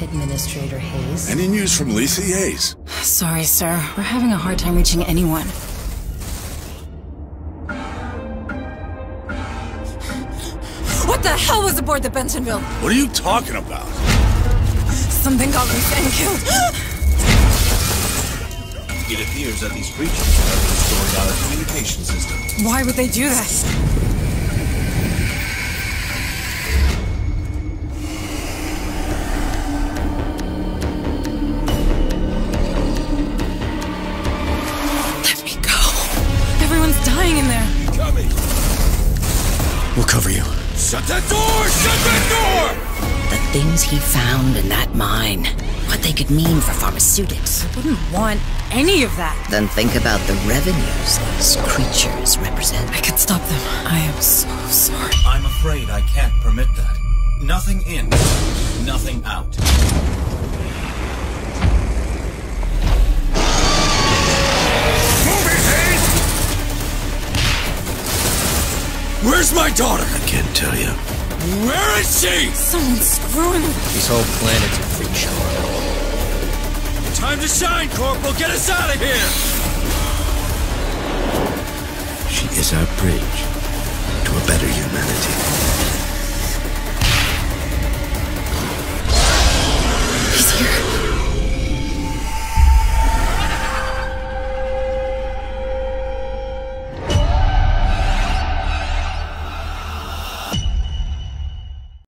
Administrator Hayes. Any news from Lisa Hayes? Sorry, sir. We're having a hard time reaching anyone. What the hell was aboard the Bentonville? What are you talking about? Something got loose and killed. It appears that these creatures have destroyed our communication system. Why would they do that? Everyone's in there. Coming! We'll cover you. Shut that door! Shut that door! The things he found in that mine, what they could mean for pharmaceutics. I wouldn't want any of that. Then think about the revenues these creatures represent. I could stop them. I am so sorry. I'm afraid I can't permit that. Nothing in, nothing out. Where's my daughter? I can't tell you. Where is she? Someone's screwing with This whole planet's a freak show. Time to shine, Corporal! Get us out of here! She is our bridge to a better humanity.